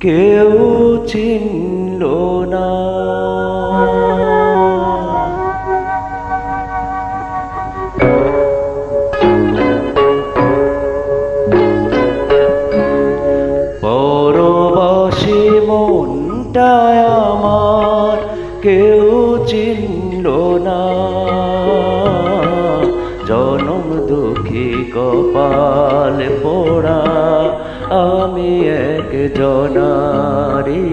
কেউ চিনল না। পরবাসী মনটায় আমার কেউ চিনল না। জনম দুঃখী কপাল পোড়া আমি জনারি,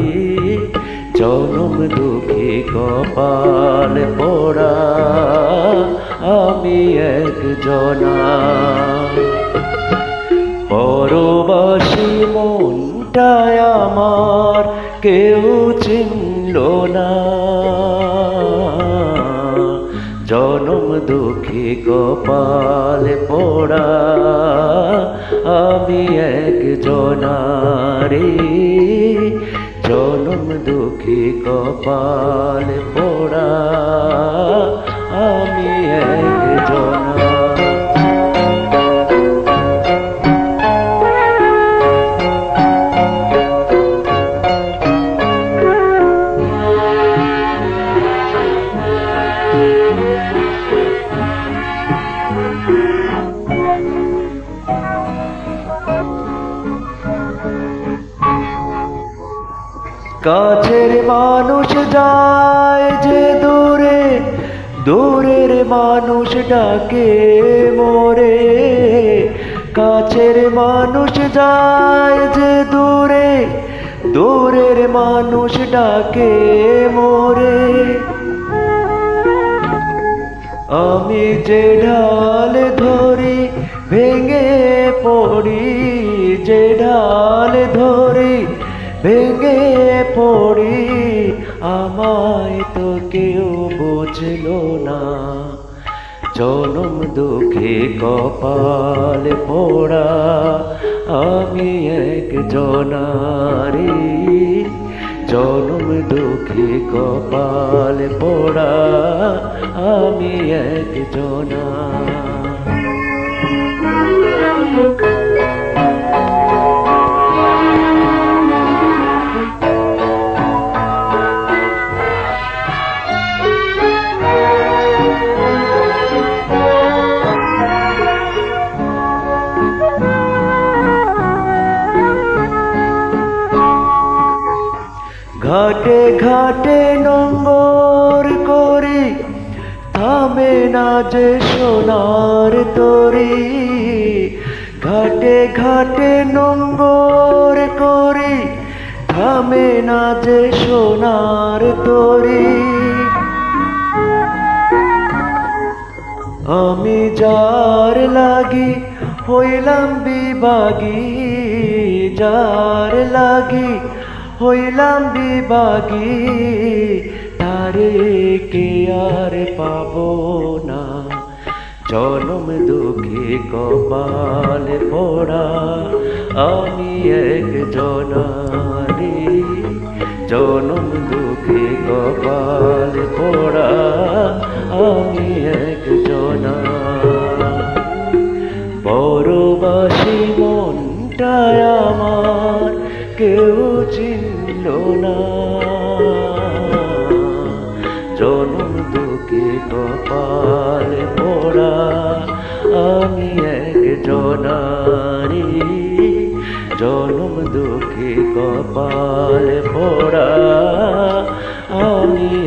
জনম দুঃখী কপাল পোড়া, আমি এক জনা। পরবাসী মনটায় আমার কেউ চিনল না। জনম দুঃখী কপাল পোড়া, আমি এক জনারে জনম দুঃখী কপাল পোড়া আমি এক জনা কাছের মানুষ যায় যে দূরে, দূরের মানুষ ডাকে মোরে। কাছের মানুষ যায় যে দূরে, দূরের মানুষ ডাকে মোরে। আমি যে ঢাল ধরি, ভেঙে পড়ি, যে ঢাল ধরি, ভেঙে পড়ি আমায় তো কেউ বুঝলো না। জনম দুঃখে কপাল পোড়া, আমি এক জনারি। জনম দুঃখে কপাল পোড়া, আমি এক জনা। ঘাটে ঘাটে নম্বর করি, থামে না যে সোনার তরি। ঘাটে ঘাটে নম্বর করি, থামে না যে সোনার তরি। আমি যার লাগি হইলাম বিবাগী যার লাগি হইলাম বিবাগী তারে কে আর পাব না? জনম দুঃখে কপাল পোড়া, আমি এক জনারে জনম দুঃখে কপাল পোড়া, আমি এক জনা পরবাসী মনটায় আমার কেউ ছিল না। জনম দুকে কপাল পড়া। আমি এক জনারি জনম দুকে কপাল পড়া। আমি